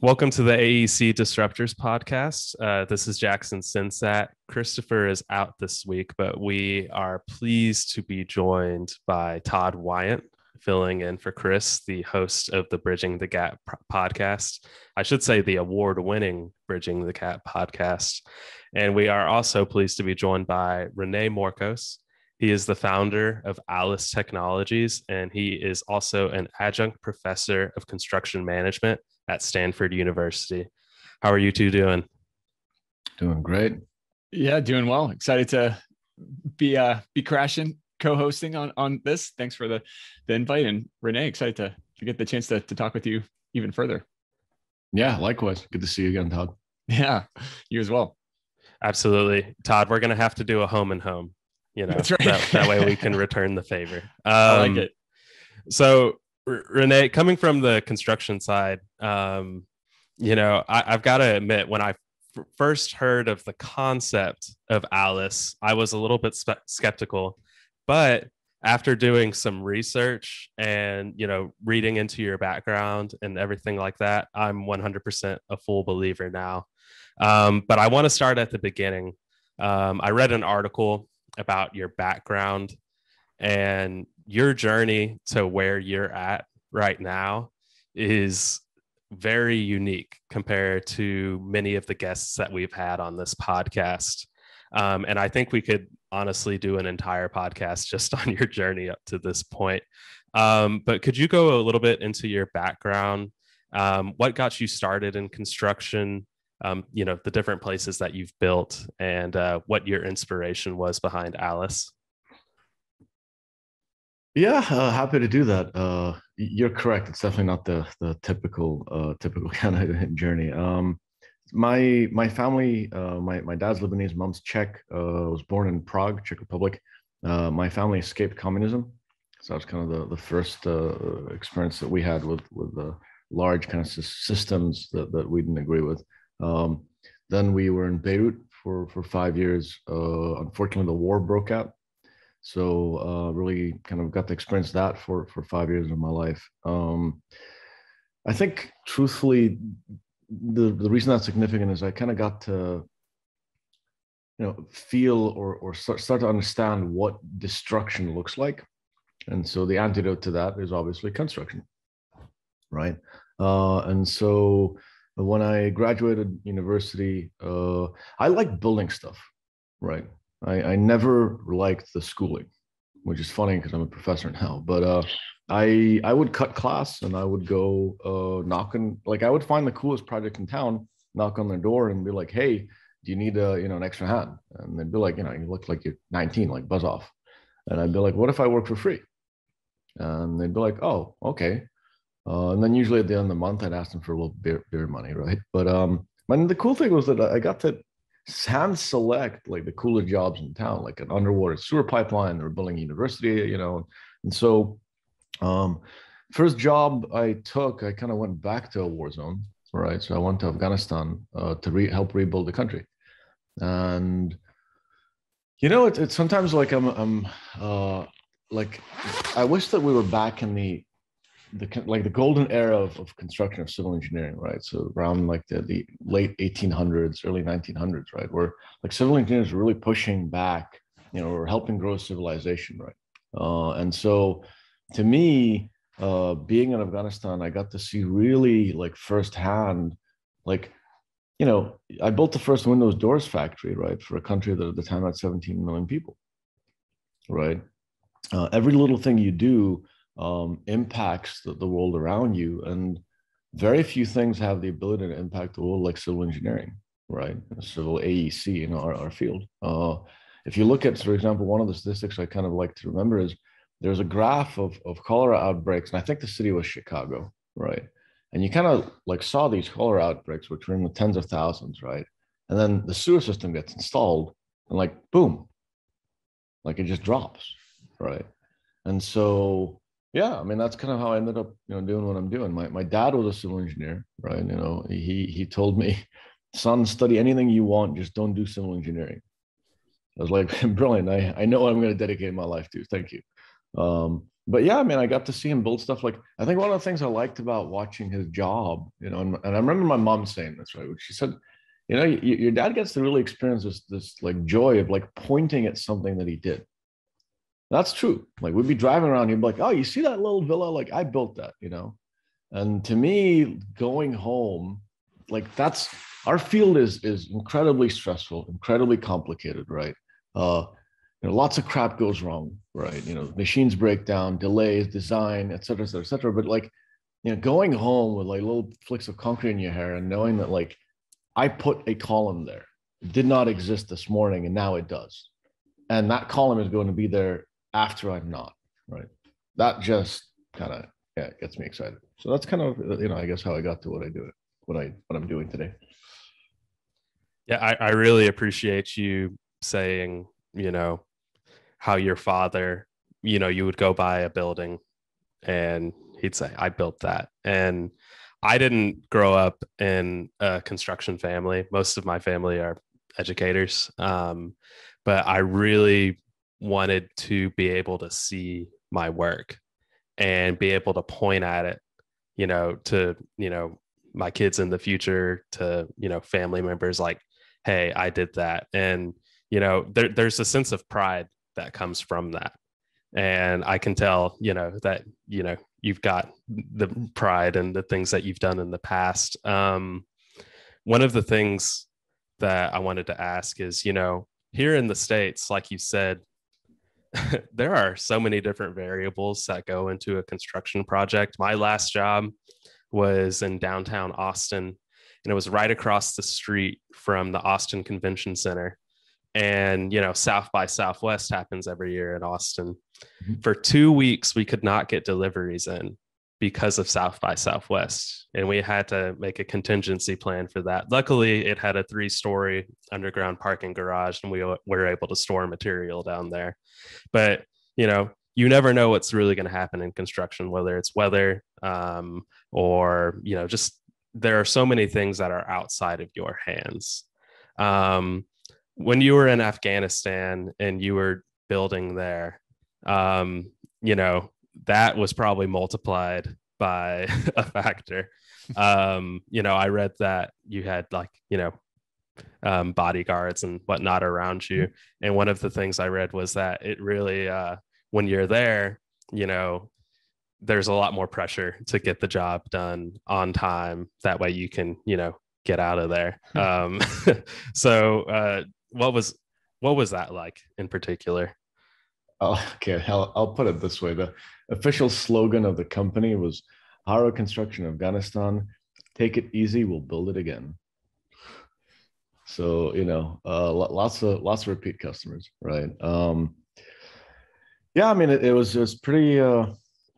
Welcome to the AEC Disruptors podcast. Uh, this is Jackson Sensat. Christopher is out this week, but we are pleased to be joined by Todd Weyandt, filling in for Chris, the host of the Bridging the Gap podcast. I should say the award winning Bridging the Gap podcast. And we are also pleased to be joined by Rene Morkos. He is the founder of Alice Technologies, and he is also an adjunct professor of construction management at Stanford University. How are you two doing? Doing great. Yeah, doing well. Excited to be uh be crashing co-hosting on on this. Thanks for the the invite and Rene, excited to, to get the chance to, to talk with you even further. Yeah, likewise. Good to see you again, Todd. Yeah, you as well. Absolutely. Todd, we're gonna have to do a home and home. You know, That's right. that, that way we can return the favor. Um, I like it. So, Rene, coming from the construction side, um, you know, I, I've got to admit, when I f- first heard of the concept of Alice, I was a little bit spe- skeptical. But after doing some research and you know reading into your background and everything like that, I'm 100% a full believer now. Um, but I want to start at the beginning. Um, I read an article about your background and your journey to where you're at right now is very unique compared to many of the guests that we've had on this podcast. Um, and I think we could honestly do an entire podcast just on your journey up to this point. Um, but could you go a little bit into your background? Um, what got you started in construction? Um, you know, the different places that you've built and uh, what your inspiration was behind Alice. Yeah, uh, happy to do that. Uh, you're correct. It's definitely not the the typical uh, typical kind of journey. Um, my my family, uh, my my dad's Lebanese, mom's Czech. Uh, was born in Prague, Czech Republic. Uh, my family escaped communism, so that was kind of the the first experience that we had with with the large kind of systems that that we didn't agree with. Um, then we were in Beirut for for five years. Unfortunately, the war broke out, so uh, really kind of got to experience that for for five years of my life. Um, I think, truthfully, the the reason that's significant is I kind of got to you know feel or or start, start to understand what destruction looks like. And so the antidote to that is obviously construction right? Uh, and so when i graduated university uh, i like building stuff right I, I never liked the schooling which is funny because i'm a professor now but uh, I I would cut class and I would go uh, knock on like I would find the coolest project in town, knock on their door and be like, "Hey, do you need a you know an extra hand?" And they'd be like, "You know, you look like you're 19, like buzz off." And I'd be like, "What if I work for free?" And they'd be like, "Oh, okay." Uh, and then usually at the end of the month, I'd ask them for a little beer beer money, right? But um, and the cool thing was that I got to hand select like the cooler jobs in town, like an underwater sewer pipeline. They were building university, you know, and so um, first job I took, I kind of went back to a war zone, right? So I went to Afghanistan uh, to re- help rebuild the country, and you know, it's, it's sometimes like I'm, I'm uh, like I wish that we were back in the the like the golden era of, of construction of civil engineering, right? So around like the, the late 1800s, early 1900s, right? Where like civil engineers were really pushing back, you know, or helping grow civilization, right? Uh, and so to me, uh, being in Afghanistan, I got to see really like firsthand, like, you know, I built the first Windows doors factory, right, for a country that at the time had 17 million people, right? Uh, every little thing you do um, impacts the, the world around you, and very few things have the ability to impact the world like civil engineering, right? Civil AEC, in our, our field. Uh, if you look at, for example, one of the statistics I kind of like to remember is there's a graph of, of cholera outbreaks, and I think the city was Chicago, right? And you kind of like saw these cholera outbreaks, which were in the tens of thousands, right? And then the sewer system gets installed, and like boom, like it just drops, right? And so, yeah, I mean that's kind of how I ended up, you know, doing what I'm doing. My my dad was a civil engineer, right? You know, he he told me, son, study anything you want, just don't do civil engineering. I was like, brilliant. I, I know what I'm going to dedicate my life to. Thank you. Um, but yeah, I mean, I got to see him build stuff. Like I think one of the things I liked about watching his job, you know, and, and I remember my mom saying this right, she said, you know, you, your dad gets to really experience this this like joy of like pointing at something that he did. That's true. Like we'd be driving around, he'd be like, "Oh, you see that little villa? Like I built that," you know. And to me, going home, like that's our field is is incredibly stressful, incredibly complicated, right? Uh, you know, lots of crap goes wrong, right? You know, machines break down, delays, design, et cetera, et cetera, et cetera. But like, you know, going home with like little flicks of concrete in your hair and knowing that like I put a column there, it did not exist this morning, and now it does. And that column is going to be there after I'm not, right? That just kind of yeah gets me excited. So that's kind of you know, I guess how I got to what I do, what I what I'm doing today. Yeah, I, I really appreciate you saying, you know, how your father, you know, you would go by a building and he'd say, I built that. And I didn't grow up in a construction family. Most of my family are educators. Um, but I really wanted to be able to see my work and be able to point at it, you know, to, you know, my kids in the future, to, you know, family members like, hey, I did that. And, you know, there, there's a sense of pride that comes from that and i can tell you know that you know you've got the pride and the things that you've done in the past um, one of the things that i wanted to ask is you know here in the states like you said there are so many different variables that go into a construction project. My last job was in downtown austin and it was right across the street from the austin convention center. And you know south by southwest happens every year in austin. Mm-hmm. for two weeks we could not get deliveries in because of south by southwest and we had to make a contingency plan for that. Luckily it had a three story underground parking garage and we were able to store material down there. But you know you never know what's really going to happen in construction whether it's weather um, or you know just there are so many things that are outside of your hands. Um, when you were in Afghanistan and you were building there, um, you know, that was probably multiplied by a factor. Um, you know, I read that you had like, you know, um, bodyguards and whatnot around you. Mm-hmm. And one of the things I read was that it really, uh, when you're there, you know, there's a lot more pressure to get the job done on time. That way you can, you know, get out of there. Hmm. um, so, uh, what was what was that like in particular? Okay, I'll, I'll put it this way: the official slogan of the company was "Haro Construction Afghanistan, take it easy, we'll build it again." So you know, uh, lots of lots of repeat customers, right? Um, yeah, I mean, it, it was just pretty uh,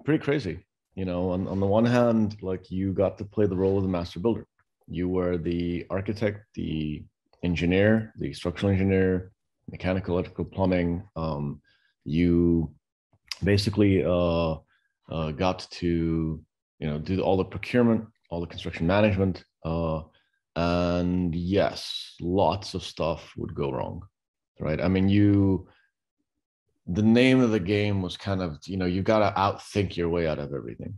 pretty crazy. You know, on, on the one hand, like you got to play the role of the master builder. You were the architect, the engineer, the structural engineer, mechanical, electrical, plumbing. Um, you basically uh, uh, got to you know do all the procurement, all the construction management, uh, and yes, lots of stuff would go wrong, right? I mean, you the name of the game was kind of you know you got to outthink your way out of everything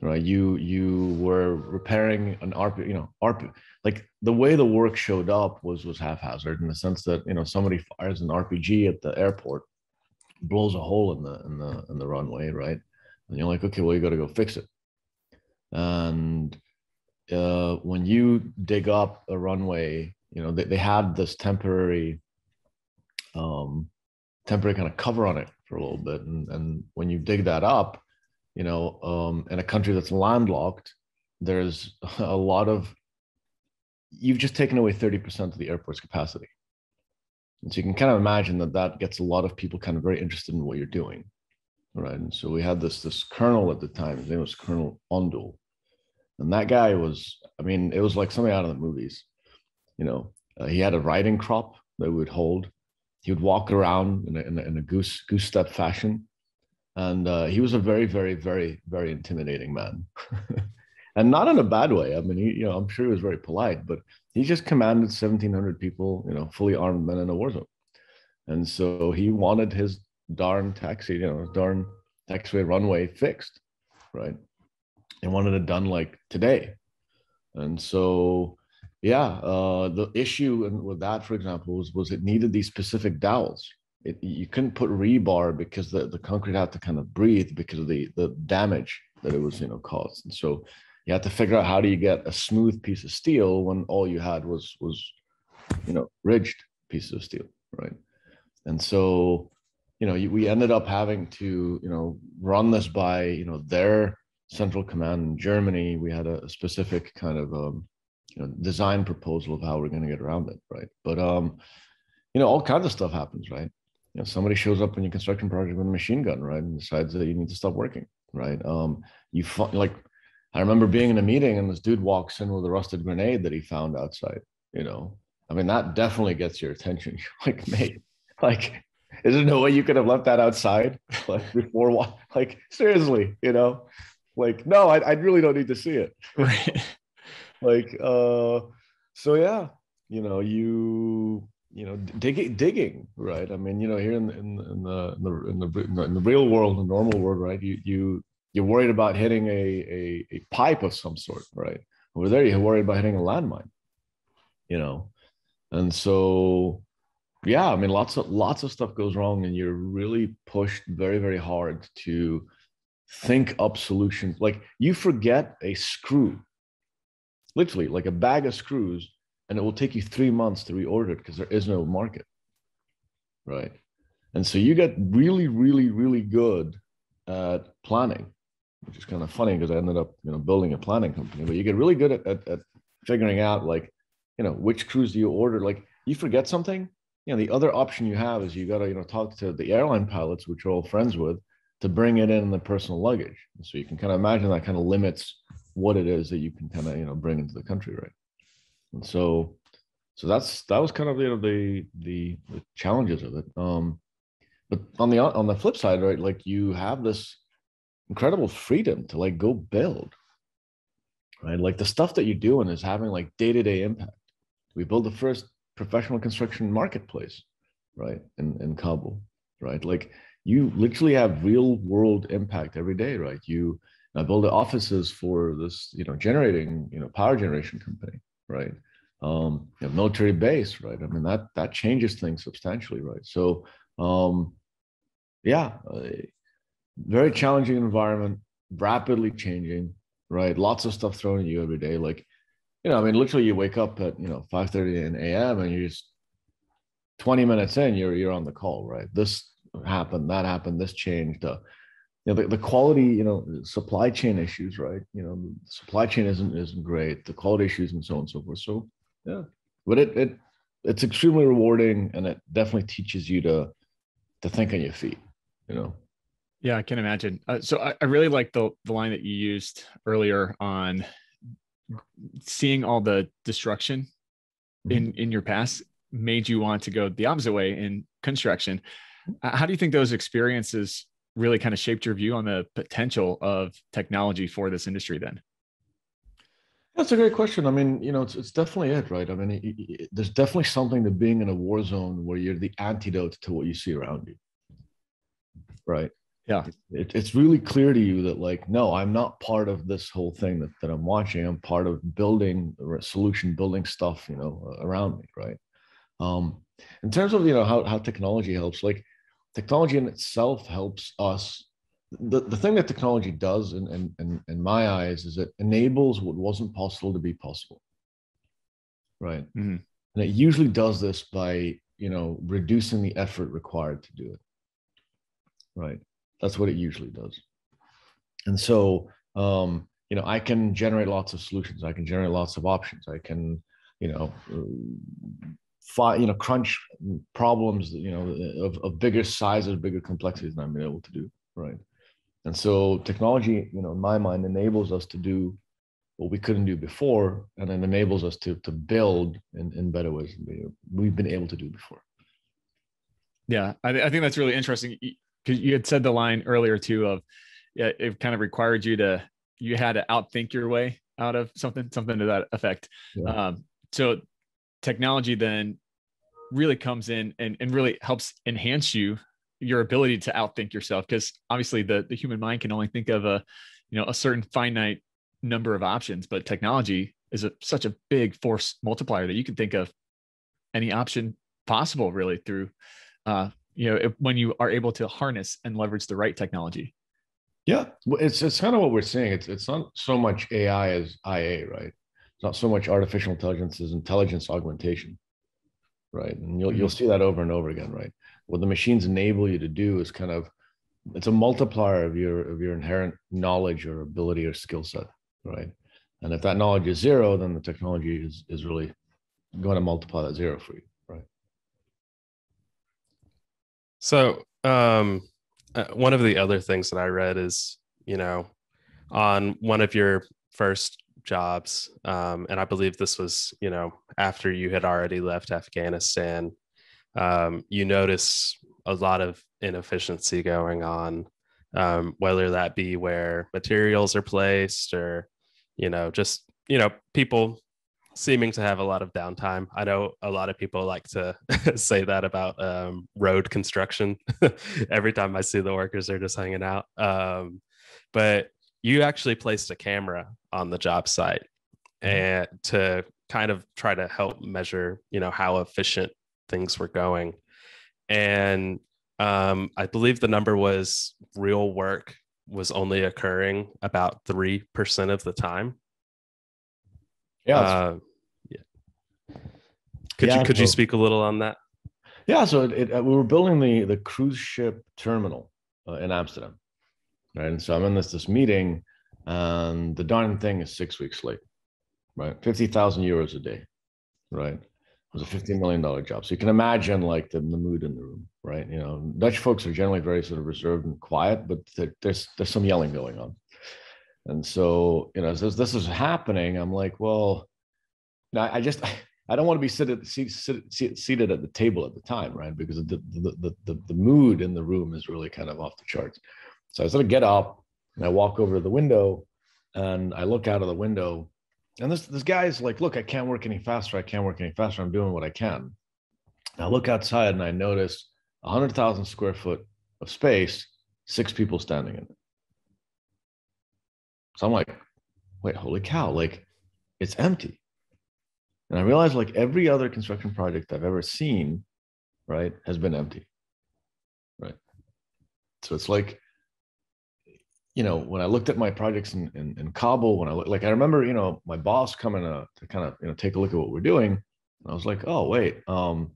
right you you were repairing an rp you know rp like the way the work showed up was was haphazard in the sense that you know somebody fires an rpg at the airport blows a hole in the in the in the runway right? And you're like okay well you got to go fix it. And uh, when you dig up a runway you know they, they had this temporary um temporary kind of cover on it for a little bit. And and when you dig that up you know um in a country that's landlocked there's a lot of you've just taken away 30% of the airport's capacity. And so you can kind of imagine that that gets a lot of people kind of very interested in what you're doing. Right. And so we had this this colonel at the time, his name was Colonel Ondul. And that guy was, I mean, it was like something out of the movies. You know, uh, he had a riding crop that would hold. He would walk around in a, in a, in a goose goose step fashion, and uh, he was a very, very, very, very intimidating man. and not in a bad way. I mean, he, you know, I'm sure he was very polite, but he just commanded 1,700 people, you know, fully armed men in a war zone. And so he wanted his darn taxi, you know, darn X-ray runway fixed, right? They wanted it done like today, and so yeah, uh, the issue with that, for example, was was it needed these specific dowels. It, you couldn't put rebar because the, the concrete had to kind of breathe because of the the damage that it was you know caused. And so you had to figure out how do you get a smooth piece of steel when all you had was was you know ridged pieces of steel, right? And so you know we ended up having to you know run this by you know their central command in Germany. We had a, specific kind of um, you know design proposal of how we're going to get around it, right? But um, you know all kinds of stuff happens, right? You know somebody shows up in your construction project with a machine gun, right, and decides that you need to stop working, right? Um, you find like I remember being in a meeting and this dude walks in with a rusted grenade that he found outside. You know, I mean, that definitely gets your attention. You're like, mate, like, is there no way you could have left that outside like before? Like, seriously, you know, like, no, I, I really don't need to see it. Right. like, uh, so yeah, you know, you you know digging digging right i mean you know here in, in, in, the, in the in the in the real world the normal world right you you you're worried about hitting a, a, a pipe of some sort, right? Over there, you're worried about hitting a landmine, you know? And so, yeah, I mean, lots of lots of stuff goes wrong, and you're really pushed very, very hard to think up solutions. Like you forget a screw, literally like a bag of screws, and it will take you three months to reorder it because there is no market, right? And so you get really, really, really good at planning which is kind of funny because I ended up, you know, building a planning company. But you get really good at, at, at figuring out like, you know, which crews do you order? Like you forget something, you know, the other option you have is you got to, you know, talk to the airline pilots, which you're all friends with, to bring it in the personal luggage. So you can kind of imagine that kind of limits what it is that you can kind of, you know, bring into the country, right? And so, so that's that was kind of you know the the, the challenges of it. Um, but on the on the flip side, right, like you have this incredible freedom to like go build right? Like the stuff that you're doing is having like day-to-day impact. We built the first professional construction marketplace right in, in kabul right? Like you literally have real world impact every day right? You I build offices for this you know generating you know power generation company right? Um you know, military base right? I mean that that changes things substantially right? So um yeah very challenging environment, rapidly changing, right? Lots of stuff thrown at you every day. Like, you know, I mean, literally you wake up at, you know, 5 30 in AM and you're just 20 minutes in, you're you're on the call, right? This happened, that happened, this changed. Uh, you know, the, the quality, you know, supply chain issues, right? You know, supply chain isn't isn't great, the quality issues and so on and so forth. So yeah. But it it it's extremely rewarding and it definitely teaches you to to think on your feet, you know. Yeah, I can imagine. Uh, so I, I really like the the line that you used earlier on seeing all the destruction mm-hmm. in in your past made you want to go the opposite way in construction. Uh, how do you think those experiences really kind of shaped your view on the potential of technology for this industry then? That's a great question. I mean, you know, it's, it's definitely it, right? I mean, it, it, there's definitely something to being in a war zone where you're the antidote to what you see around you, right? Yeah. It, it's really clear to you that like no i'm not part of this whole thing that, that i'm watching. I'm part of building solution building stuff you know around me right? Um in terms of you know how, how technology helps like technology in itself helps us. The, the thing that technology does in, in, in, in my eyes is it enables what wasn't possible to be possible. Right? Mm-hmm. and it usually does this by you know reducing the effort required to do it. Right that's what it usually does. And so, um, you know, I can generate lots of solutions. I can generate lots of options. I can, you know, find, you know, crunch problems, you know, of, of bigger sizes, bigger complexities than I've been able to do. Right. And so technology, you know, in my mind enables us to do what we couldn't do before and it enables us to, to build in, in better ways than we've been able to do before. Yeah, I, I think that's really interesting because you had said the line earlier too of yeah, it kind of required you to you had to outthink your way out of something, something to that effect. Yeah. Um, so technology then really comes in and, and really helps enhance you your ability to outthink yourself because obviously the the human mind can only think of a you know a certain finite number of options but technology is a, such a big force multiplier that you can think of any option possible really through uh you know if, when you are able to harness and leverage the right technology. Yeah it's it's kind of what we're seeing it's it's not so much ai as ia right? It's not so much artificial intelligence as intelligence augmentation right? And you'll mm-hmm. you'll see that over and over again right? What the machines enable you to do is kind of it's a multiplier of your of your inherent knowledge or ability or skill set right? And if that knowledge is zero then the technology is is really going to multiply that zero for you right so um uh, one of the other things that i read is you know on one of your first jobs um, and i believe this was you know after you had already left afghanistan um, you notice a lot of inefficiency going on, um, whether that be where materials are placed or, you know, just, you know, people seeming to have a lot of downtime. I know a lot of people like to say that about um, road construction. Every time I see the workers, they're just hanging out. Um, but you actually placed a camera on the job site mm-hmm. and to kind of try to help measure, you know, how efficient things were going. And um, I believe the number was real work was only occurring about 3% of the time. Yeah. Uh, yeah. Could yeah, you could so, you speak a little on that? Yeah, so it, it, uh, we were building the the cruise ship terminal uh, in Amsterdam, right? And so I'm in this this meeting, and the darn thing is six weeks late, right? Fifty thousand euros a day, right? It was a $15 million job. So you can imagine like the, the mood in the room, right? You know, Dutch folks are generally very sort of reserved and quiet, but there's there's some yelling going on. And so, you know, as this, is happening, I'm like, well, I, I just I don't want to be seated, seated seated at the table at the time, right? Because the, the the, the mood in the room is really kind of off the charts. So I sort of get up and I walk over to the window and I look out of the window and this this guy's like, look, I can't work any faster. I can't work any faster. I'm doing what I can. I look outside and I notice a hundred thousand square foot of space, six people standing in it. So I'm like, wait, holy cow! Like, it's empty. And I realized like every other construction project I've ever seen, right, has been empty. Right. So it's like you know, when I looked at my projects in, in, in Kabul, when I look, like, I remember, you know, my boss coming to, to kind of, you know, take a look at what we're doing. I was like, oh, wait, um,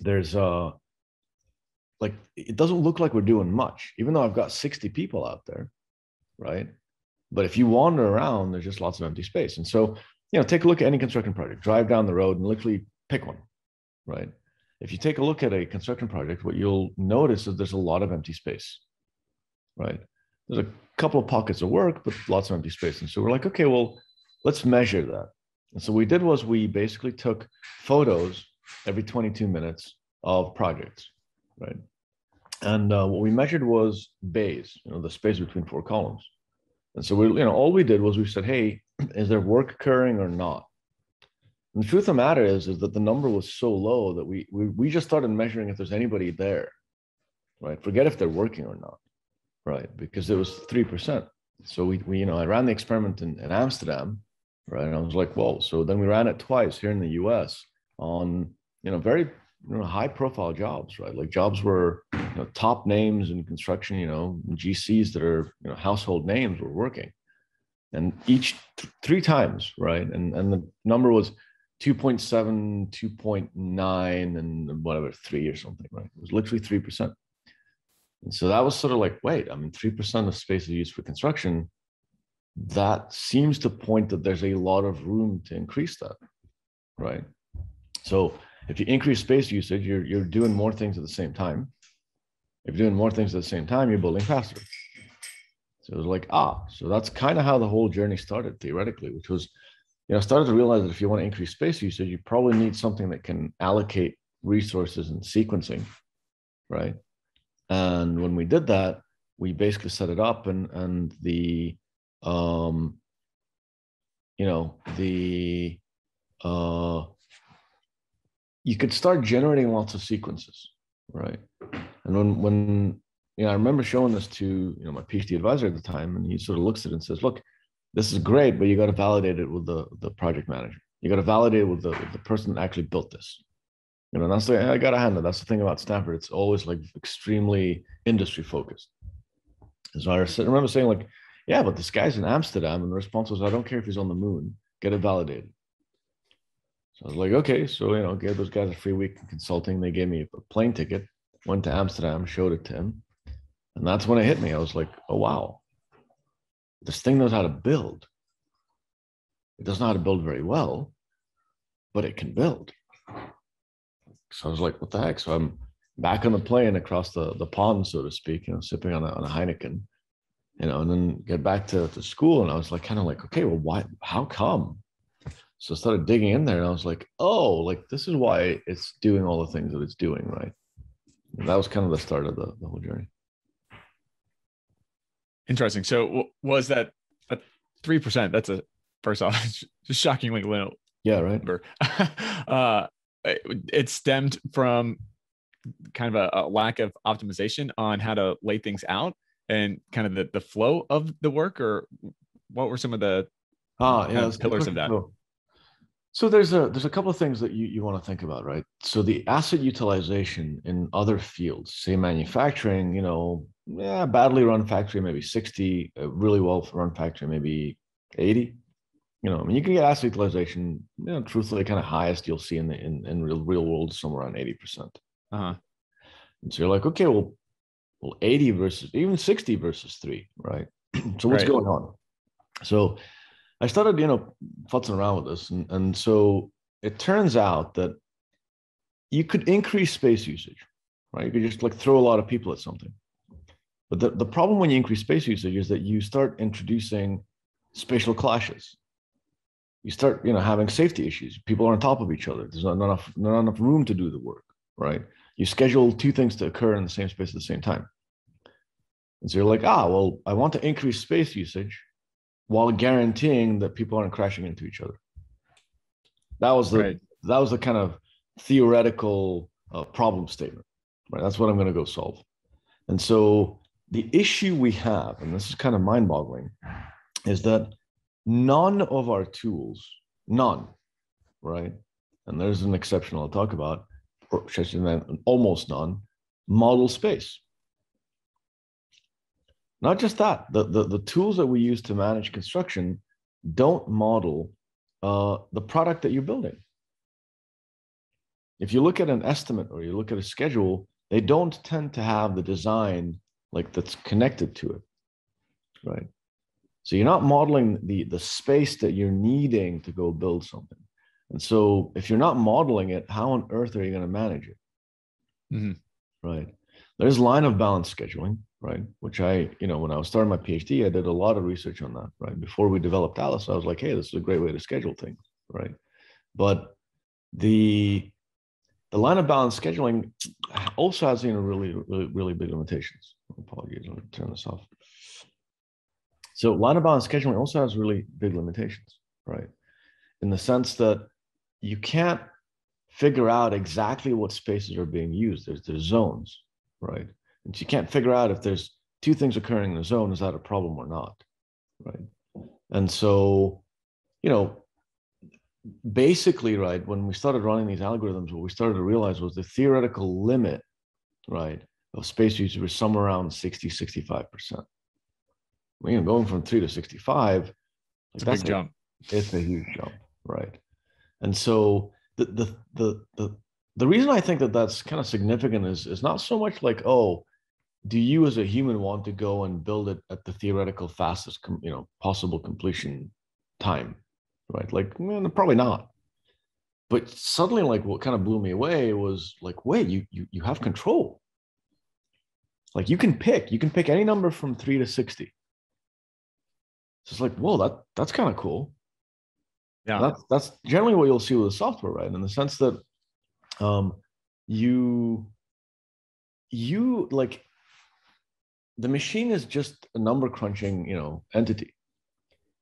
there's, uh, like, it doesn't look like we're doing much, even though I've got 60 people out there. Right. But if you wander around, there's just lots of empty space. And so, you know, take a look at any construction project, drive down the road and literally pick one. Right. If you take a look at a construction project, what you'll notice is there's a lot of empty space. Right there's a couple of pockets of work, but lots of empty space. And so we're like, okay, well, let's measure that. And so what we did was we basically took photos every 22 minutes of projects, right? And uh, what we measured was bays, you know, the space between four columns. And so we, you know, all we did was we said, hey, is there work occurring or not? And the truth of the matter is, is that the number was so low that we, we we just started measuring if there's anybody there, right? Forget if they're working or not right? Because it was 3%. So we, we you know, I ran the experiment in, in Amsterdam, right? And I was like, whoa. So then we ran it twice here in the US on, you know, very you know, high profile jobs, right? Like jobs where you know, top names in construction, you know, GCs that are, you know, household names were working. And each th- three times, right? And, and the number was 2.7, 2.9, and whatever, three or something, right? It was literally 3%. And so that was sort of like, wait, I mean, 3% of space is used for construction. That seems to point that there's a lot of room to increase that, right? So if you increase space usage, you're, you're doing more things at the same time. If you're doing more things at the same time, you're building faster. So it was like, ah, so that's kind of how the whole journey started theoretically, which was, you know, I started to realize that if you want to increase space usage, you probably need something that can allocate resources and sequencing, right? And when we did that, we basically set it up and and the um you know the uh you could start generating lots of sequences, right? And when when you know, I remember showing this to you know my PhD advisor at the time, and he sort of looks at it and says, "Look, this is great, but you got to validate it with the the project manager. You got to validate it with the the person that actually built this. You know, that's the I got to handle. That's the thing about Stanford. It's always like extremely industry focused. And so I remember saying like, yeah, but this guy's in Amsterdam, and the response was, I don't care if he's on the moon, get it validated. So I was like, okay, so you know, gave those guys a free week in consulting. They gave me a plane ticket, went to Amsterdam, showed it to him, and that's when it hit me. I was like, oh wow, this thing knows how to build. It doesn't know how to build very well, but it can build. So I was like, what the heck? So I'm back on the plane across the, the pond, so to speak, you know, sipping on a, on a Heineken, you know, and then get back to, to school. And I was like, kind of like, okay, well, why, how come? So I started digging in there and I was like, oh, like this is why it's doing all the things that it's doing, right? And that was kind of the start of the, the whole journey. Interesting. So was that a three percent? That's a first off, just shockingly low. Yeah, right. uh, it stemmed from kind of a, a, lack of optimization on how to lay things out and kind of the, the flow of the work or what were some of the ah, yeah, pillars of that flow. So there's a there's a couple of things that you, you want to think about right so the asset utilization in other fields say manufacturing you know yeah badly run factory maybe 60 a really well run factory maybe 80 you know, I mean, you can get asset utilization, you know, truthfully, kind of highest you'll see in the in, in real real world somewhere around eighty percent. Uh-huh. And so you're like, okay, well, well, eighty versus even sixty versus three, right? so what's right. going on? So I started, you know, futzing around with this, and and so it turns out that you could increase space usage, right? You could just like throw a lot of people at something. But the, the problem when you increase space usage is that you start introducing spatial clashes. You start you know having safety issues. People are on top of each other. There's not enough not enough room to do the work right? You schedule two things to occur in the same space at the same time. And so you're like ah well i want to increase space usage while guaranteeing that people aren't crashing into each other that was the right. that was the kind of theoretical uh, problem statement right that's what i'm going to go solve and so the issue we have and this is kind of mind boggling is that none of our tools, none, right? And there's an exception I'll talk about, or almost none, model space. Not just that, the, the, the tools that we use to manage construction don't model uh, the product that you're building. If you look at an estimate or you look at a schedule, they don't tend to have the design like that's connected to it, right? So you're not modeling the, the space that you're needing to go build something. And so if you're not modeling it, how on earth are you going to manage it? Mm-hmm. Right. There's line of balance scheduling, right? Which I, you know, when I was starting my PhD, I did a lot of research on that, right? Before we developed Alice, I was like, hey, this is a great way to schedule things, right? But the the line of balance scheduling also has you know really really really big limitations. Apologies, let me turn this off. So line of balance scheduling also has really big limitations, right? In the sense that you can't figure out exactly what spaces are being used. There's, there's zones, right? And you can't figure out if there's two things occurring in the zone, is that a problem or not, right? And so, you know, basically, right, when we started running these algorithms, what we started to realize was the theoretical limit, right, of space usage was somewhere around 60, 65% you know, going from three to 65, it's a big a, jump. It's a huge jump, right? And so the, the, the, the, the reason I think that that's kind of significant is, is not so much like, oh, do you as a human want to go and build it at the theoretical fastest, you know, possible completion time, right? Like, man, probably not. But suddenly, like, what kind of blew me away was like, wait, you you you have control. Like, you can pick, you can pick any number from three to sixty so it's like, whoa, that that's kind of cool. Yeah. That's that's generally what you'll see with the software, right? In the sense that um you you like the machine is just a number crunching, you know, entity.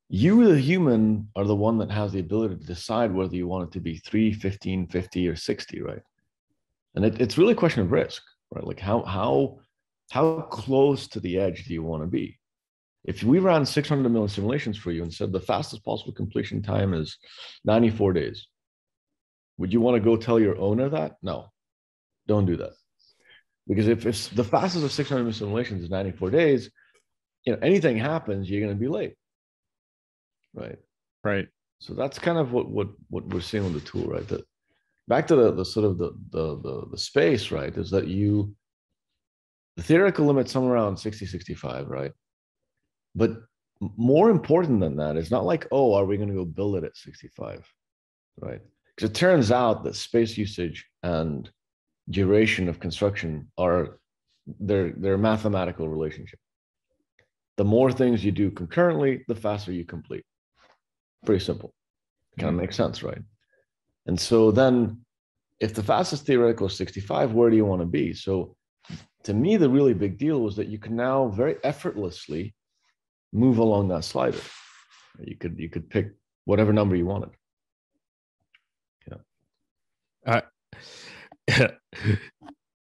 You, the human, are the one that has the ability to decide whether you want it to be 3, 15, 50, or 60, right? And it, it's really a question of risk, right? Like how how how close to the edge do you want to be? If we ran 600 million simulations for you and said the fastest possible completion time is 94 days, would you want to go tell your owner that? No, don't do that. Because if, if the fastest of 600 simulations is 94 days, you know, anything happens, you're going to be late. Right. Right. So that's kind of what what what we're seeing with the tool, right? That back to the, the sort of the, the the the space, right? Is that you the theoretical limit somewhere around 60, 65, right? But more important than that, it's not like, oh, are we going to go build it at 65? Right. Because it turns out that space usage and duration of construction are they're they're mathematical relationship. The more things you do concurrently, the faster you complete. Pretty simple. Kind of mm-hmm. makes sense, right? And so then if the fastest theoretical is 65, where do you want to be? So to me, the really big deal was that you can now very effortlessly move along that slider. You could you could pick whatever number you wanted. Yeah. Uh,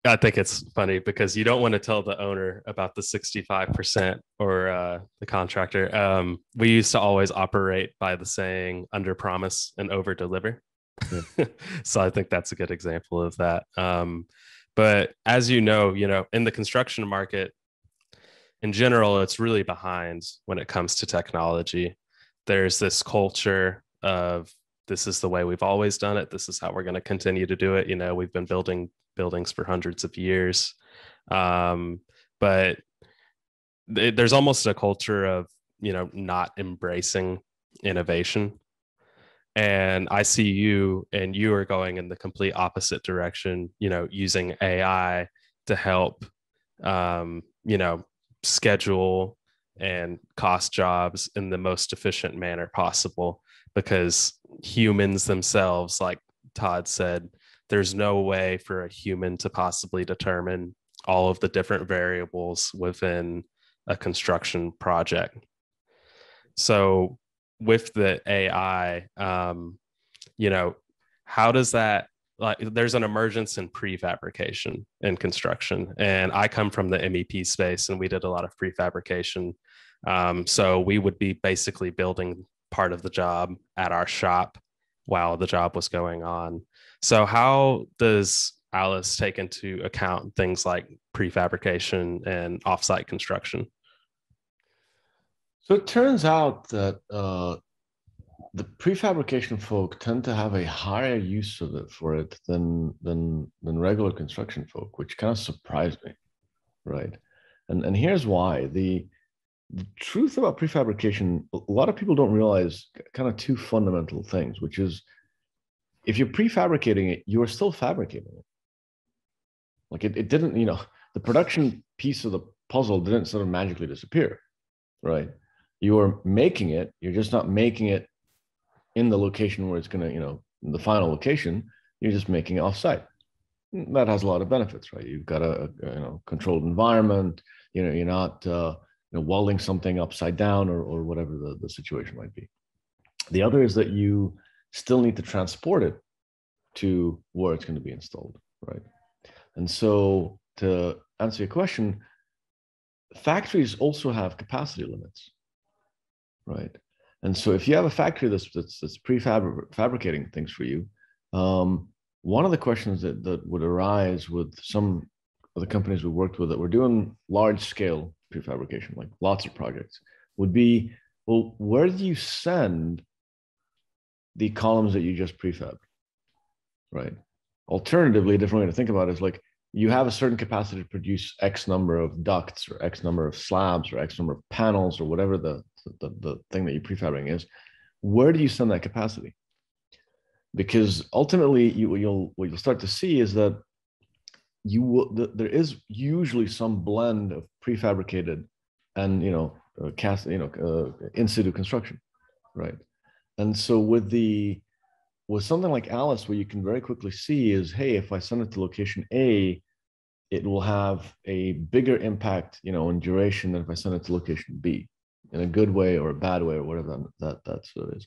I think it's funny because you don't want to tell the owner about the 65% or uh, the contractor. Um, we used to always operate by the saying under promise and over deliver. Yeah. so I think that's a good example of that. Um, but as you know, you know, in the construction market, in general, it's really behind when it comes to technology. There's this culture of this is the way we've always done it. This is how we're going to continue to do it. You know, we've been building buildings for hundreds of years. Um, but th- there's almost a culture of, you know, not embracing innovation. And I see you and you are going in the complete opposite direction, you know, using AI to help, um, you know, schedule and cost jobs in the most efficient manner possible because humans themselves like todd said there's no way for a human to possibly determine all of the different variables within a construction project. So with the ai um, you know how does that like there's an emergence in prefabrication in construction and i come from the mep space and we did a lot of prefabrication. Um, so we would be basically building part of the job at our shop while the job was going on. So how does alice take into account things like prefabrication and offsite construction? So it turns out that uh, the prefabrication folk tend to have a higher use of it for it than than than regular construction folk, which kind of surprised me, right? And and here's why. The the truth about prefabrication, a lot of people don't realize kind of two fundamental things, which is if you're prefabricating it, you are still fabricating it. Like it, it didn't, you know, the production piece of the puzzle didn't sort of magically disappear, right? You are making it, you're just not making it in the location where it's going to, you know, the final location, you're just making it offsite. That has a lot of benefits, right? You've got a, a you know controlled environment. You know, you're not uh, you know welding something upside down or or whatever the, the situation might be. The other is that you still need to transport it to where it's going to be installed, right? And so to answer your question, factories also have capacity limits, right? And so if you have a factory that's that's, that's prefabricating things for you, um, one of the questions that, that would arise with some of the companies we worked with that were doing large scale prefabrication, like lots of projects, would be, well, where do you send the columns that you just prefab? Right. Alternatively, a different way to think about it is like you have a certain capacity to produce X number of ducts or X number of slabs or X number of panels or whatever the the, the thing that you're prefabbing is, where do you send that capacity? Because ultimately, you, you'll what you'll start to see is that you will the, there is usually some blend of prefabricated and you know uh, cast you know uh, in situ construction, right? And so with the with something like Alice, where you can very quickly see is, hey, if I send it to location A, it will have a bigger impact, you know, in duration than if I send it to location B in a good way or a bad way or whatever that that sort of is.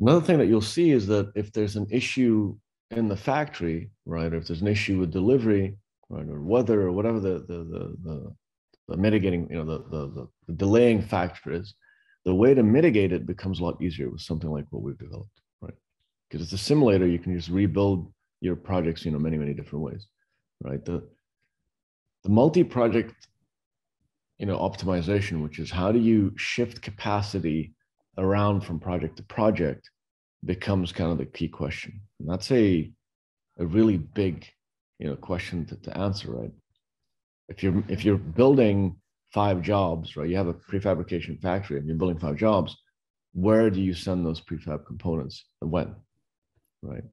Another thing that you'll see is that if there's an issue in the factory, right, or if there's an issue with delivery, right, or weather, or whatever the the the, the, the mitigating, you know, the, the the delaying factor is, the way to mitigate it becomes a lot easier with something like what we've developed, right? Because it's a simulator, you can just rebuild your projects, you know, many many different ways, right? The the multi-project, you know, optimization, which is how do you shift capacity around from project to project, becomes kind of the key question, and that's a a really big, you know, question to, to answer, right? If you're if you're building five jobs, right? You have a prefabrication factory and you're building five jobs. Where do you send those prefab components and when? Right.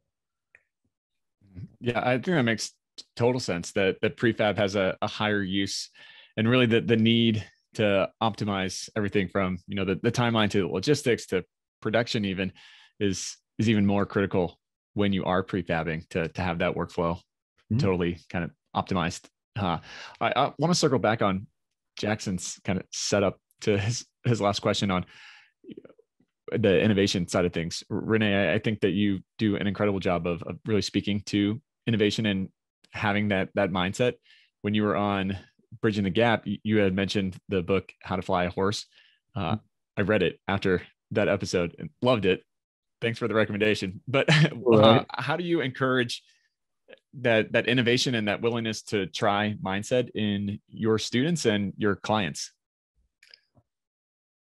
Yeah, I think that makes total sense that that prefab has a, a higher use and really the, the need to optimize everything from you know the, the timeline to the logistics to production even is is even more critical when you are prefabbing to to have that workflow mm-hmm. totally kind of optimized. Uh, I, I want to circle back on Jackson's kind of setup to his his last question on the innovation side of things. Rene, I think that you do an incredible job of, of really speaking to innovation and having that that mindset. When you were on Bridging the Gap, you had mentioned the book How to Fly a Horse. Uh, mm-hmm. I read it after that episode and loved it. Thanks for the recommendation. But uh, how do you encourage that that innovation and that willingness to try mindset in your students and your clients?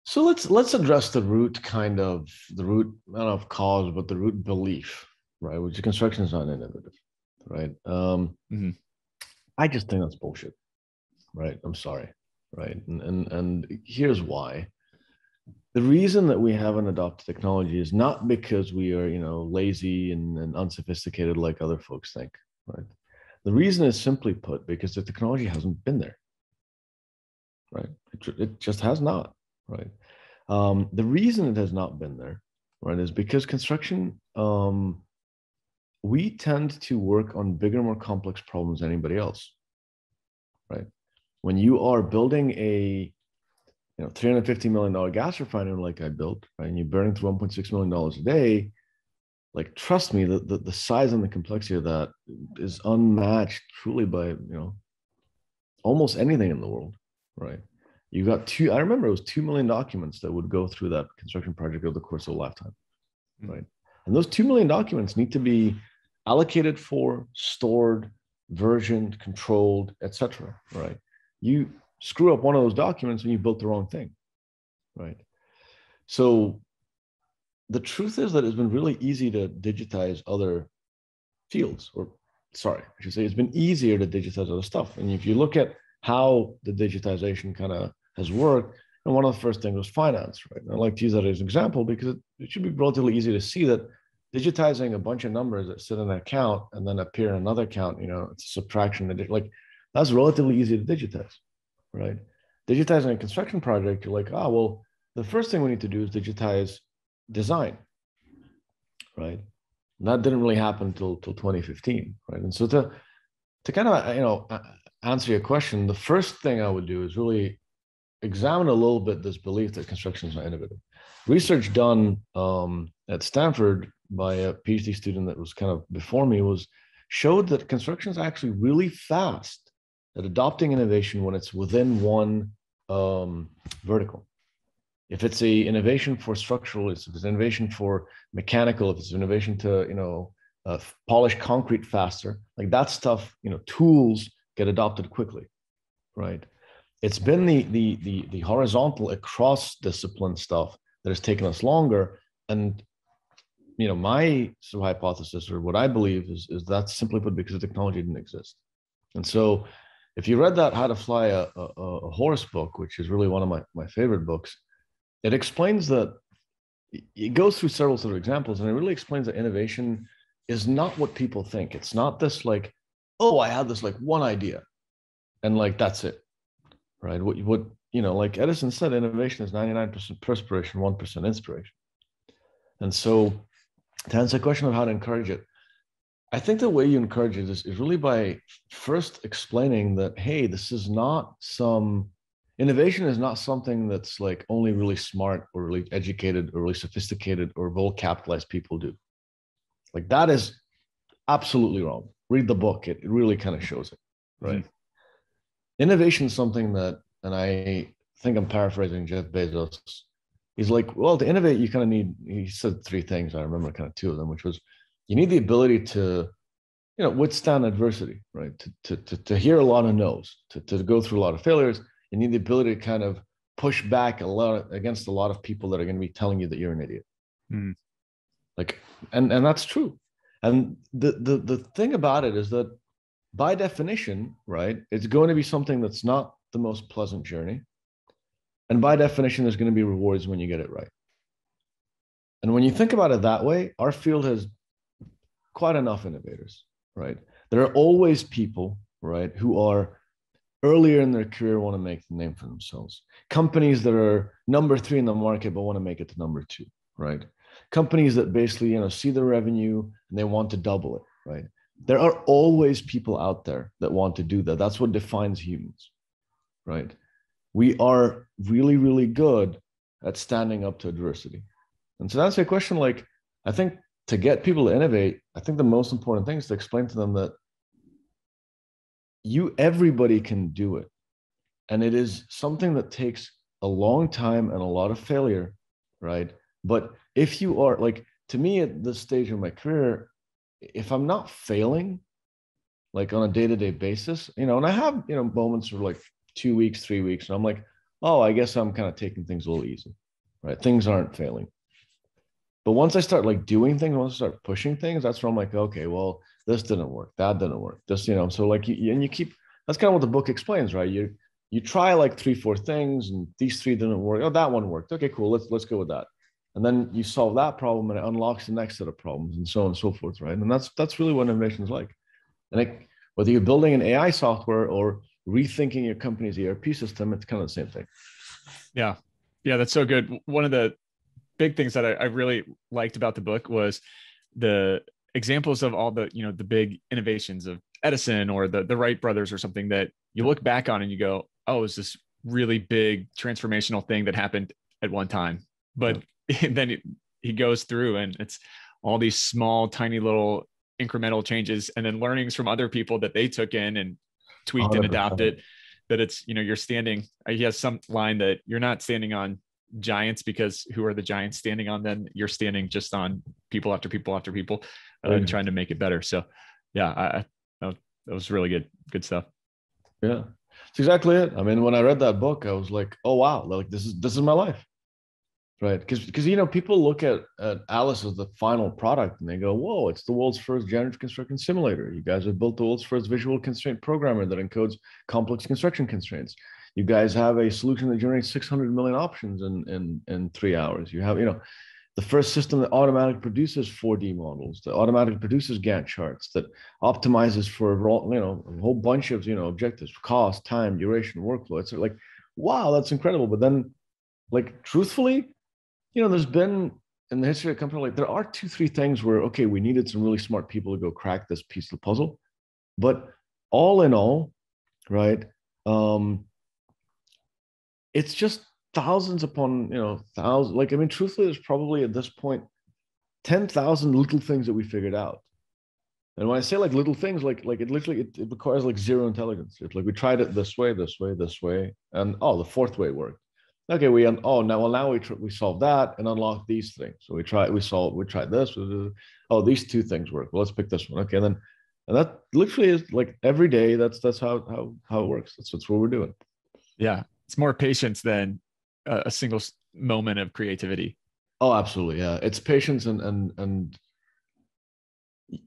So let's let's address the root kind of the root I don't know of cause, but the root belief, right? Which construction is not innovative, right? Um, mm-hmm. I just think that's bullshit, right? I'm sorry, right? And and and here's why. The reason that we haven't adopted technology is not because we are, you know, lazy and, and unsophisticated like other folks think right? The reason is simply put because the technology hasn't been there, right? It, it just has not, right? Um, the reason it has not been there, right, is because construction, um, we tend to work on bigger, more complex problems than anybody else, right? When you are building a you know, $350 million gas refinery like I built, right, and you're burning through $1.6 million a day, like trust me the, the, the size and the complexity of that is unmatched truly by you know almost anything in the world right? You got two i remember it was two million documents that would go through that construction project over the course of a lifetime mm-hmm. right? And those two million documents need to be allocated for stored versioned controlled etc right? You screw up one of those documents when you built the wrong thing right? So the truth is that it's been really easy to digitize other fields or sorry i should say it's been easier to digitize other stuff. And if you look at how the digitization kind of has worked and one of the first things was finance right? And i like to use that as an example because it, it should be relatively easy to see that digitizing a bunch of numbers that sit in an account and then appear in another account you know it's a subtraction like that's relatively easy to digitize right digitizing a construction project you're like oh well the first thing we need to do is digitize design, right? And that didn't really happen until till 2015, right? And so to to kind of you know answer your question, the first thing I would do is really examine a little bit this belief that construction is not innovative. Research done um, at Stanford by a PhD student that was kind of before me was showed that construction is actually really fast at adopting innovation when it's within one um, vertical. If it's a innovation for structural if it's an innovation for mechanical if it's innovation to you know uh, polish concrete faster like that stuff you know tools get adopted quickly right? It's been the the the, the horizontal across discipline stuff that has taken us longer and you know my sort of hypothesis or what i believe is is that's simply put because the technology didn't exist. And so if you read that how to fly a, a, a horse book which is really one of my, my favorite books it explains that it goes through several sort of examples and it really explains that innovation is not what people think. It's not this like, oh, I had this like one idea and like that's it. Right. What you what you know, like Edison said, innovation is 99% perspiration, 1% inspiration. And so to answer the question of how to encourage it, I think the way you encourage it is, is really by first explaining that, hey, this is not some innovation is not something that's like only really smart or really educated or really sophisticated or well capitalized people do like that is absolutely wrong read the book it, it really kind of shows it right? Mm-hmm. Innovation is something that, and I think I'm paraphrasing Jeff Bezos. He's like, well, to innovate, you kind of need. He said three things. I remember kind of two of them, which was you need the ability to, you know, withstand adversity, right? To to to, to hear a lot of no's, to to go through a lot of failures. You need the ability to kind of push back a lot against a lot of people that are going to be telling you that you're an idiot. Mm. Like, and and that's true. And the the the thing about it is that by definition, right, it's going to be something that's not the most pleasant journey. And by definition, there's going to be rewards when you get it right. And when you think about it that way, our field has quite enough innovators, right? There are always people, right, who are earlier in their career want to make the name for themselves. Companies that are number three in the market but want to make it to number two, right? Companies that basically, you know, see the revenue and they want to double it, right? There are always people out there that want to do that. That's what defines humans, right? We are really, really good at standing up to adversity. And so that's a question like, I think to get people to innovate, I think the most important thing is to explain to them that you everybody can do it. And it is something that takes a long time and a lot of failure right? But if you are like to me at this stage of my career if i'm not failing like on a day-to-day basis you know and i have you know moments of like two weeks three weeks and i'm like oh i guess i'm kind of taking things a little easy right? Things aren't failing but once i start like doing things once i start pushing things that's where i'm like okay well this didn't work that didn't work this you know so like you and you keep that's kind of what the book explains right? You you try like three four things and these three didn't work oh that one worked okay cool let's let's go with that. And then you solve that problem and it unlocks the next set of problems and so on and so forth right? And that's that's really what innovation is like. And it, whether you're building an ai software or rethinking your company's erp system it's kind of the same thing. Yeah. Yeah that's so good. One of the big things that I, I really liked about the book was the examples of all the you know the big innovations of Edison or the the Wright brothers or something that you look back on and you go, oh, it's this really big transformational thing that happened at one time. But yeah. then he goes through and it's all these small, tiny little incremental changes and then learnings from other people that they took in and tweaked 100%. and adapted. That it's, you know, you're standing, he has some line that you're not standing on giants because who are the giants standing on then? You're standing just on people after people after people uh, and trying to make it better. So yeah I, I, that was really good good stuff. Yeah. It's exactly it. I mean when i read that book i was like oh wow like this is this is my life. Right. Because because you know people look at, at alice as the final product and they go whoa it's the world's first generative construction simulator. You guys have built the world's first visual constraint programmer that encodes complex construction constraints you guys have a solution that generates 600 million options in in in three hours. You have you know the first system that automatically produces 4d models that automatically produces gantt charts that optimizes for you know a whole bunch of you know objectives cost time duration workflow it's like wow that's incredible. But then like truthfully you know there's been in the history of the company like there are two three things where okay we needed some really smart people to go crack this piece of the puzzle. But all in all right um it's just thousands upon you know thousands like i mean truthfully there's probably at this point 10,000 little things that we figured out. And when i say like little things like like it literally it, it requires like zero intelligence. It's like we tried it this way this way this way and oh the fourth way worked. Okay we and oh now well now we tr- we solved that and unlock these things. So we try we solved we tried this oh these two things work. Well let's pick this one. Okay and then and that literally is like every day that's that's how how how it works. That's that's what we're doing. Yeah it's more patience than a, a single moment of creativity. Oh, absolutely. Yeah. It's patience and, and, and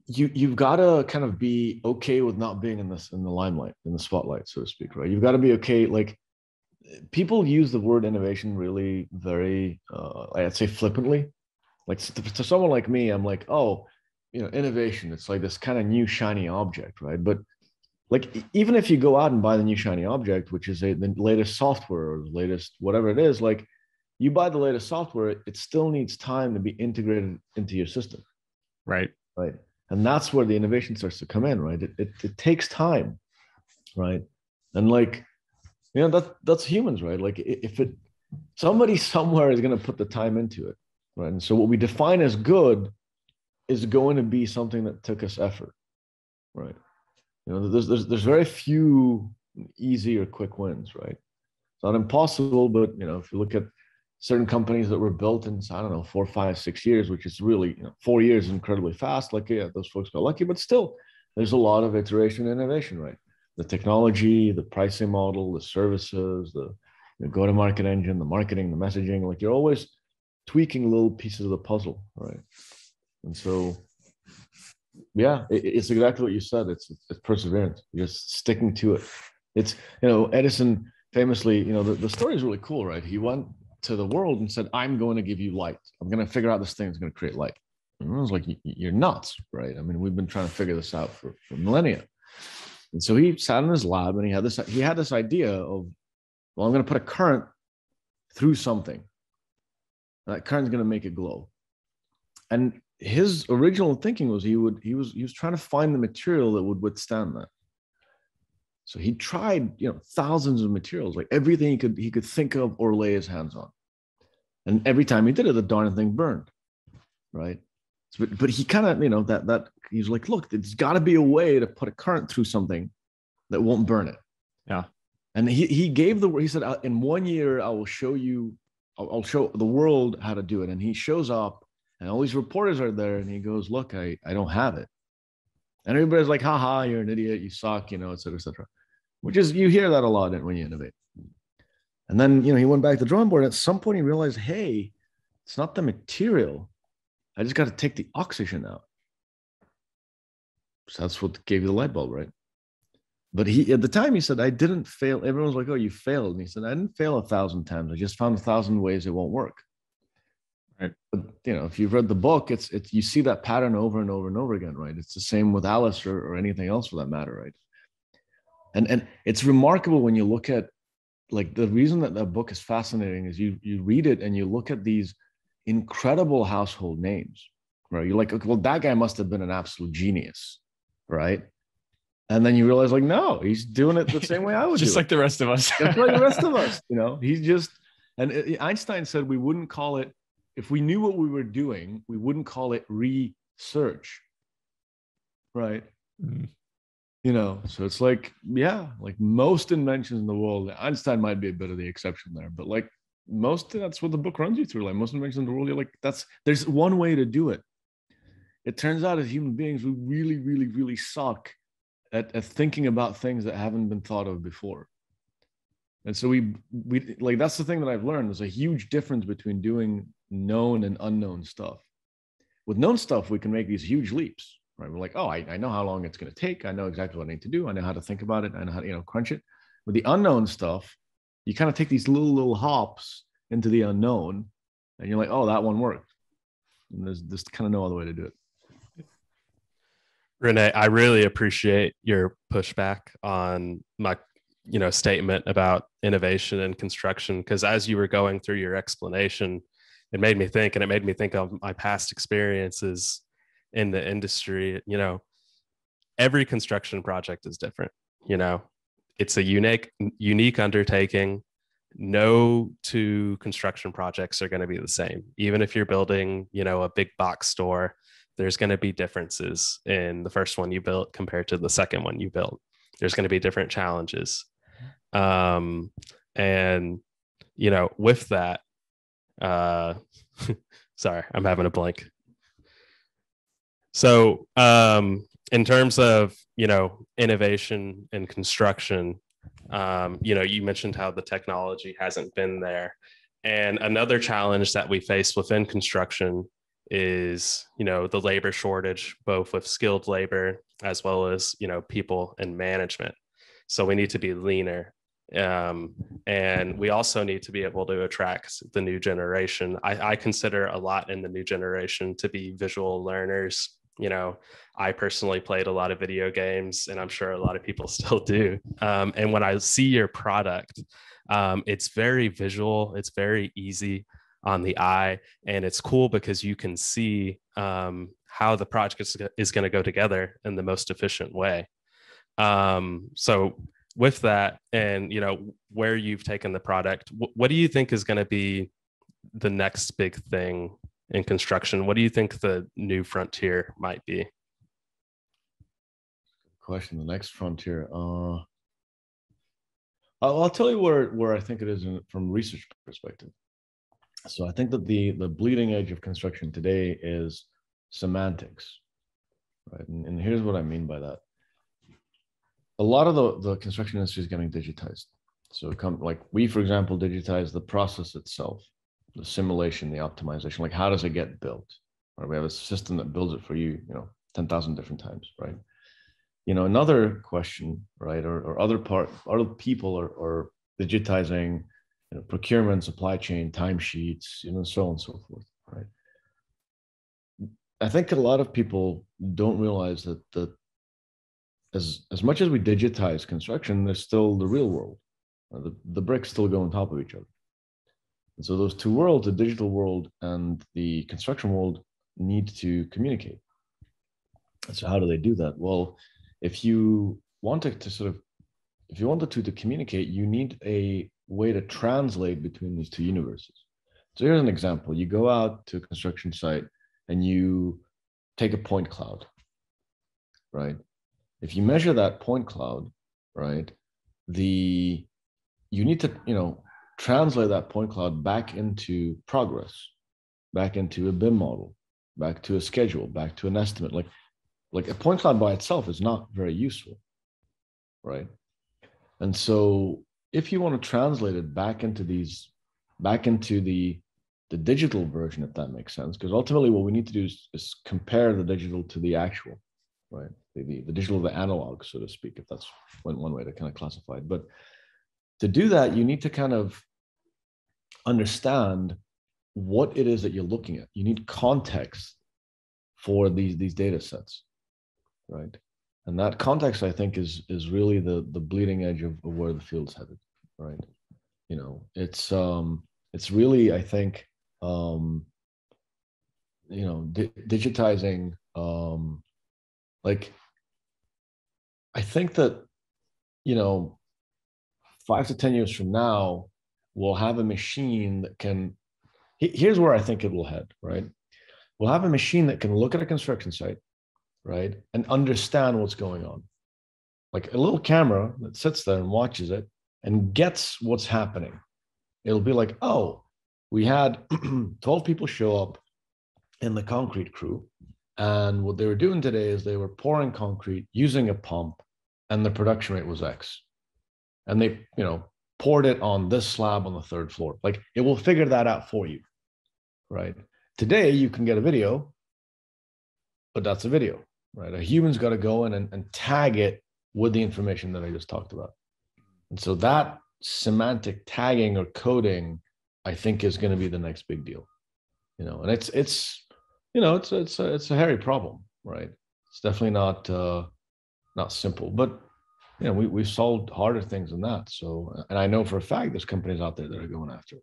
you, you've got to kind of be okay with not being in this, in the limelight, in the spotlight, so to speak, right? You've got to be okay. Like people use the word innovation really very, uh, I'd say flippantly. Like to, to someone like me, I'm like, oh, you know, innovation. It's like this kind of new shiny object, right? But like even if you go out and buy the new shiny object which is a, the latest software or the latest whatever it is like you buy the latest software it still needs time to be integrated into your system. Right. Right. And that's where the innovation starts to come in right? It, it, it takes time right? And like you know that that's humans right? Like if it somebody somewhere is going to put the time into it right? And so what we define as good is going to be something that took us effort right You know, there's there's there's very few easy or quick wins, right? It's not impossible, but you know, if you look at certain companies that were built in I don't know four, five, six years, which is really you know, four years incredibly fast. Like yeah, those folks got lucky, but still, there's a lot of iteration and innovation, right? The technology, the pricing model, the services, the, the go-to-market engine, the marketing, the messaging. Like you're always tweaking little pieces of the puzzle, right? And so, yeah, it, it's exactly what you said. It's it's perseverance. You're just sticking to it. It's you know Edison famously, you know, the, the story is really cool, right? He went to the world and said, I'm going to give you light. I'm going to figure out this thing that's going to create light. And I was like, you're nuts, right? I mean, we've been trying to figure this out for, for millennia. And so he sat in his lab and he had this, he had this idea of, well, I'm going to put a current through something. That current's going to make it glow. And his original thinking was he would, he was, he was trying to find the material that would withstand that. So he tried, you know, thousands of materials, like everything he could he could think of or lay his hands on. And every time he did it, the darn thing burned, right? So, but, but he kind of, you know, that that he's like, look, there's got to be a way to put a current through something that won't burn it. Yeah. And he he gave the he said uh, in one year I will show you I'll, I'll show the world how to do it. And he shows up and all these reporters are there and he goes, look, I I don't have it. And everybody's like, haha, you're an idiot, you suck, you know, et cetera, et cetera which is you hear that a lot when you innovate. And then you know he went back to the drawing board. At some point, he realized, hey, it's not the material. I just got to take the oxygen out. So that's what gave you the light bulb, right? But he at the time he said, I didn't fail. Everyone's like, oh, you failed. And he said, I didn't fail a thousand times. I just found a thousand ways it won't work. Right. But you know, if you've read the book, it's it's you see that pattern over and over and over again, right? It's the same with Alice or, or anything else for that matter, right? and and it's remarkable when you look at like the reason that that book is fascinating is you you read it and you look at these incredible household names right you're like well that guy must have been an absolute genius right and then you realize like no he's doing it the same way i would just like it. the rest of us just like the rest of us you know he's just and uh, einstein said we wouldn't call it if we knew what we were doing we wouldn't call it research right? Mm you know so it's like yeah like most inventions in the world einstein might be a bit of the exception there but like most that's what the book runs you through. Like most inventions in the world you're like that's there's one way to do it. It turns out as human beings we really really really suck at, at thinking about things that haven't been thought of before. And so we we like that's the thing that i've learned. There's a huge difference between doing known and unknown stuff with known stuff we can make these huge leaps right? We're like, oh, I, I know how long it's going to take. I know exactly what I need to do. I know how to think about it. I know how to, you know, crunch it. With the unknown stuff, you kind of take these little, little hops into the unknown and you're like, oh, that one worked. And there's just kind of no other way to do it. Rene, I really appreciate your pushback on my, you know, statement about innovation and construction because as you were going through your explanation, it made me think, and it made me think of my past experiences in the industry you know. Every construction project is different you know. It's a unique unique undertaking. No two construction projects are going to be the same. Even if you're building you know a big box store there's going to be differences in the first one you built compared to the second one you built. There's going to be different challenges. Um and you know with that uh sorry i'm having a blank. So, um, in terms of you know innovation and construction, um, you know, you mentioned how the technology hasn't been there, and another challenge that we face within construction is you know the labor shortage, both with skilled labor as well as you know people and management. So we need to be leaner um, and we also need to be able to attract the new generation. I, I, consider a lot in the new generation to be visual learners. You know i personally played a lot of video games and i'm sure a lot of people still do. Um, and when i see your product um, it's very visual it's very easy on the eye and it's cool because you can see um, how the project is, is going to go together in the most efficient way. Um, so with that and you know where you've taken the product what do you think is going to be the next big thing in construction. What do you think the new frontier might be? question. The next frontier. Uh, I'll, I'll tell you where where I think it is in, from research perspective. So I think that the the bleeding edge of construction today is semantics, right? And, and here's what I mean by that. A lot of the, the construction industry is getting digitized. So come like we, for example, digitize the process itself, the simulation, the optimization. Like how does it get built? Right? We have a system that builds it for you, you know, 10,000 different times, right? You know, another question, right, or, or other part, other people are, are digitizing you know, procurement, supply chain, timesheets, you know, so on and so forth, right? I think a lot of people don't realize that that as as much as we digitize construction, there's still the real world. Uh, the, the bricks still go on top of each other. And so those two worlds, the digital world and the construction world, need to communicate. So how do they do that? Well, if you wanted to sort of if you wanted to to communicate, you need a way to translate between these two universes. So here's an example. You go out to a construction site and you take a point cloud, right? If you measure that point cloud, right, the you need to, you know, translate that point cloud back into progress, back into a BIM model, back to a schedule, back to an estimate. Like, like a point cloud by itself is not very useful, right? And so if you want to translate it back into these, back into the the digital version, if that makes sense, because ultimately what we need to do is, is compare the digital to the actual, right? The, the, the digital, the analog, so to speak, if that's one, one way to kind of classify it. But to do that, you need to kind of understand what it is that you're looking at. You need context for these these data sets, right? And that context, I think, is is really the the bleeding edge of, of where the field's headed, right? You know, it's um, it's really, I think, um, you know, di- digitizing, um, like, I think that, you know, five to ten years from now, we'll have a machine that can. Here's where I think it will head, right? We'll have a machine that can look at a construction site right? And understand what's going on. Like a little camera that sits there and watches it and gets what's happening. It'll be like, oh, we had 12 people show up in the concrete crew. And what they were doing today is they were pouring concrete using a pump, and the production rate was X. And they, you know, poured it on this slab on the third floor. Like it will figure that out for you. Right. Today, you can get a video, but that's a video right? A human's got to go in and, and tag it with the information that I just talked about. And so that semantic tagging or coding, I think, is going to be the next big deal. You know, and it's it's you know it's it's a, it's a hairy problem, right? It's definitely not uh, not simple, but you know we we've solved harder things than that. So, and I know for a fact there's companies out there that are going after it.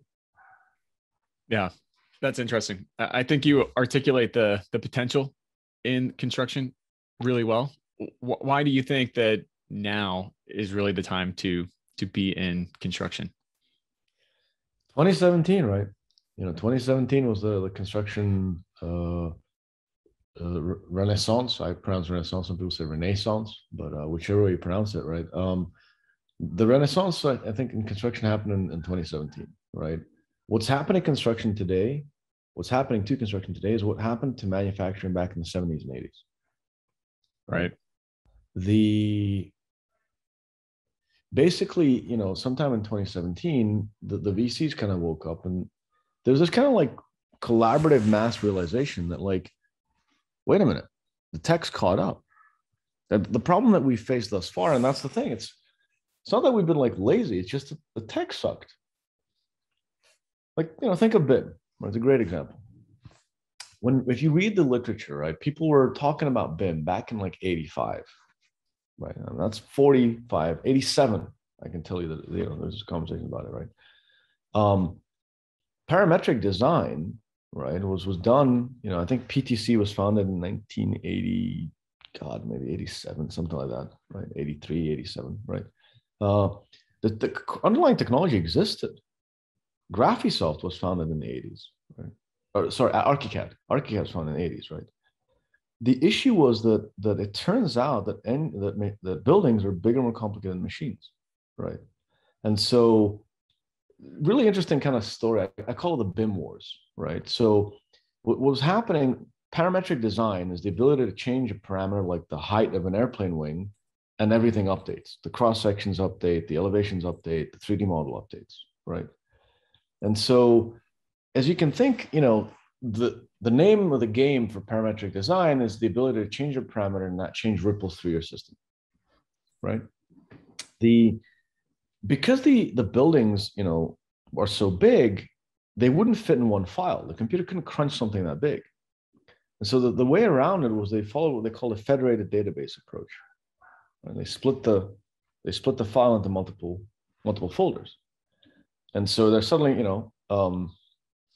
Yeah, that's interesting. I think you articulate the the potential in construction really well. Why do you think that now is really the time to to be in construction? 2017, right? You know, 2017 was the, the construction uh, uh, renaissance. I pronounce renaissance. Some people say renaissance, but uh, whichever way you pronounce it, right? Um, the renaissance, I, I think, in construction happened in, in 2017, right? What's happening in construction today, what's happening to construction today is what happened to manufacturing back in the 70s and 80s right the basically you know sometime in 2017 the, the vcs kind of woke up and there's this kind of like collaborative mass realization that like wait a minute the tech's caught up the, the problem that we faced thus far and that's the thing it's it's not that we've been like lazy it's just the tech sucked like you know think of BIM it's a great example when if you read the literature, right, people were talking about BIM back in like 85, right? And that's 45, 87. I can tell you that you know there's a conversation about it, right? Um, parametric design, right, was was done. You know, I think PTC was founded in 1980, God, maybe 87, something like that, right? 83, 87, right? Uh, the, the underlying technology existed. Graphisoft was founded in the 80s, right? or sorry, ArchiCAD. ArchiCAD was founded in the 80s, right? the issue was that that it turns out that en- that that buildings are bigger, more complicated than machines, right? And so, really interesting kind of story. I, I call it the BIM wars, right? So, what, was happening? Parametric design is the ability to change a parameter like the height of an airplane wing, and everything updates. The cross sections update, the elevations update, the 3D model updates, right? And so, as you can think, you know, the the name of the game for parametric design is the ability to change a parameter and not change ripples through your system right the because the the buildings you know are so big they wouldn't fit in one file the computer couldn't crunch something that big and so the, the way around it was they followed what they call a federated database approach and they split the they split the file into multiple multiple folders and so they're suddenly you know um,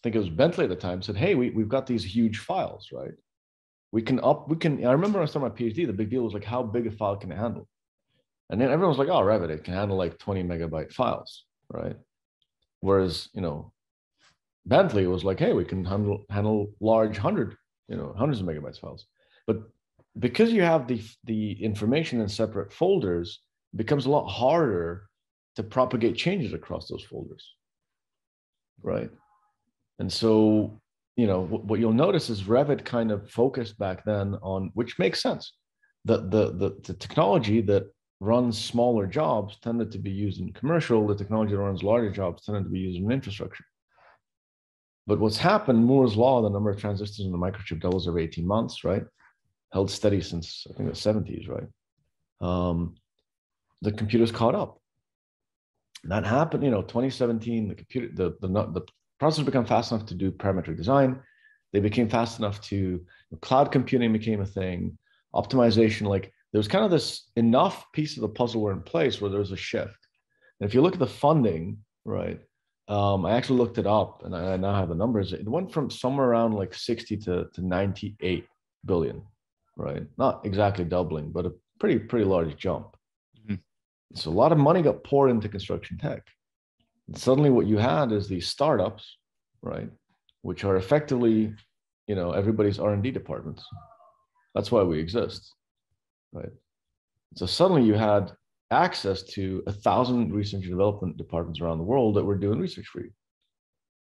I think it was Bentley at the time, said, "Hey, we we've got these huge files, right? We can up, we can." I remember when I started my PhD, the big deal was like, how big a file can it handle? And then everyone was like, "Oh, Revit, it can handle like 20 megabyte files, right?" Whereas, you know, Bentley was like, "Hey, we can handle handle large hundred, you know, hundreds of megabytes files." But because you have the the information in separate folders, it becomes a lot harder to propagate changes across those folders, right? And so, you know, what, what you'll notice is Revit kind of focused back then on, which makes sense. The, the, the, the technology that runs smaller jobs tended to be used in commercial. The technology that runs larger jobs tended to be used in infrastructure. But what's happened, Moore's law, the number of transistors in the microchip doubles every 18 months, right? Held steady since I think the 70s, right? Um, the computers caught up. That happened, you know, 2017, the computer, the, the, the processors become fast enough to do parametric design. They became fast enough to cloud computing became a thing. Optimization, like there was kind of this enough piece of the puzzle were in place where there was a shift. And if you look at the funding, right? Um, I actually looked it up and I, I now have the numbers. It went from somewhere around like 60 to, to 98 billion, right? Not exactly doubling, but a pretty, pretty large jump. Mm-hmm. So a lot of money got poured into construction tech And suddenly what you had is these startups, right, which are effectively, you know, everybody's R&D departments. That's why we exist, right? So suddenly you had access to a thousand research and development departments around the world that were doing research for you.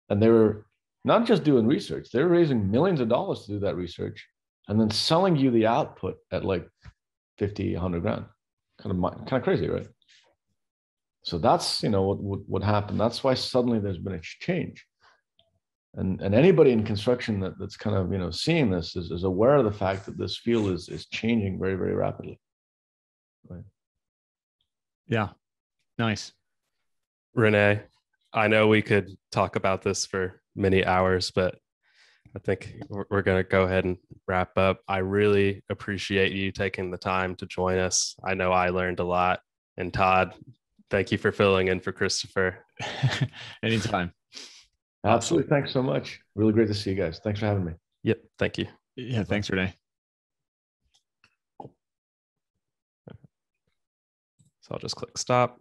And they were not just doing research, they were raising millions of dollars to do that research and then selling you the output at like 50, 100 grand. Kind of, kind of crazy, right? So that's you know what, what what happened. That's why suddenly there's been a change. And, and anybody in construction that, that's kind of you know seeing this is, is aware of the fact that this field is is changing very very rapidly. Right. Yeah. Nice. Rene I know we could talk about this for many hours, but I think we're, we're going to go ahead and wrap up. I really appreciate you taking the time to join us. I know I learned a lot. And Todd, Thank you for filling in for Christopher. Anytime. Absolutely. Thanks so much. Really great to see you guys. Thanks for having me. Yep. Thank you. Yeah. Thanks, Rene. So I'll just click stop.